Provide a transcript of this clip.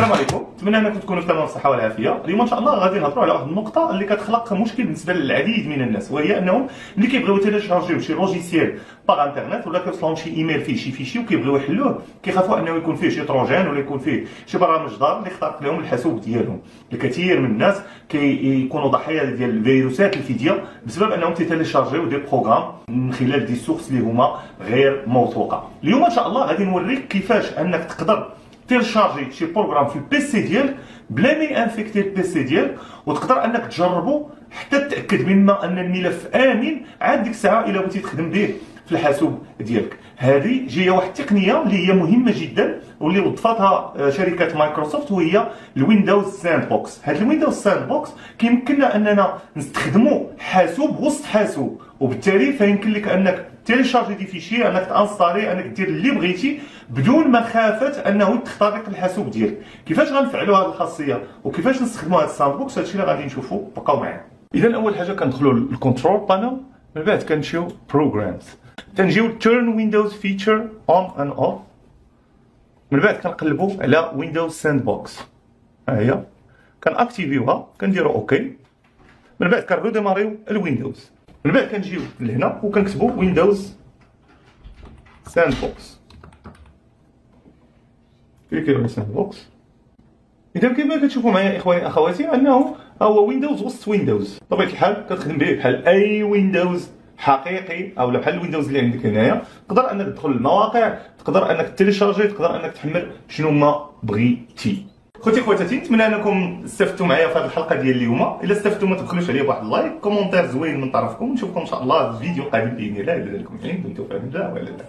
السلام عليكم. نتمنى أنكم تكونوا في تمام الصحه والعافيه اليوم إن شاء الله غادي نهضروا على واحد النقطة اللي كتخلق مشكل بالنسبة للعديد من الناس وهي أنهم ملي كيبغيو تيليشارجيو شي logiciel par internet ولا كيوصلهم شي ايميل فيه شي fichier وكيبغيو يحلوه كيخافوا أنه يكون فيه شي trojan ولا يكون فيه شي برامج ضار اللي اخترق لهم الحاسوب ديالهم. الكثير من الناس كيكونوا ضحايا ديال الفيروسات الفيديا بسبب أنهم تيتيليشارجيو des programmes من خلال des sources اللي هما غير موثوقة. اليوم إن شاء الله غادي نوريك كيفاش أنك تقدر télécharger شي programme في ال PC ديالك بلا ما ي infecter ال PC ديالك وتقدر انك تجربه حتى تاكد مما أن الملف آمن عاد ديك الساعة إلا بغيتي تخدم به في الحاسوب ديالك. هذه جاية واحد التقنية اللي هي مهمة جدا واللي وظفتها آه، شركة مايكروسوفت وهي ال Windows Sandbox هذا ال Windows Sandbox كيمكننا أننا نستخدموا حاسوب وسط حاسوب وبالتالي فيمكن لك أنك télécharger des fichiers أنك ت installer أنك دير اللي بغيتي بدون مخافه أنه تخترق الحاسوب ديالك. كيفاش غنفعلوا هذه الخاصية؟ وكيفاش نستخدموا هذا ال Sandbox هادشي اللي غادي نشوفوا بقاو معايا. اذا أول حاجة كندخلوا لل Control Panel. من بعد كنمشيو Programs تنجيو Turn Windows features on and off من بعد كنقلبوا على Windows Sandbox ها هي. كن activer وها كنديروا OK من بعد كن redémarrer و ال Windows من بعد كنجيو لهنا وكنكتبوا Windows Sandbox cliquer على Sandbox إذا كما كتشوفوا معايا إخواني أخواتي أنه هو Windows وسط Windows. بطبيعه الحال كتخدم به بحال أي Windows حقيقي أو بحال ال Windows اللي عندك هنايا. تقدر أنك تدخل المواقع تقدر أنك télécharger تقدر أنك تحمل شنو ما بغيتي. خوتي خواتاتي نتمنى انكم استفدتوا معايا في هذه الحلقة ديال اليوم. إلا استفدتوا ما تبخلوش عليا بواحد ال like commentaire زوين من طرفكم. نشوفكم إن شاء الله في فيديو قادم بإذن الله. إلى ذلكم الحين دمتم في الله وعلى الله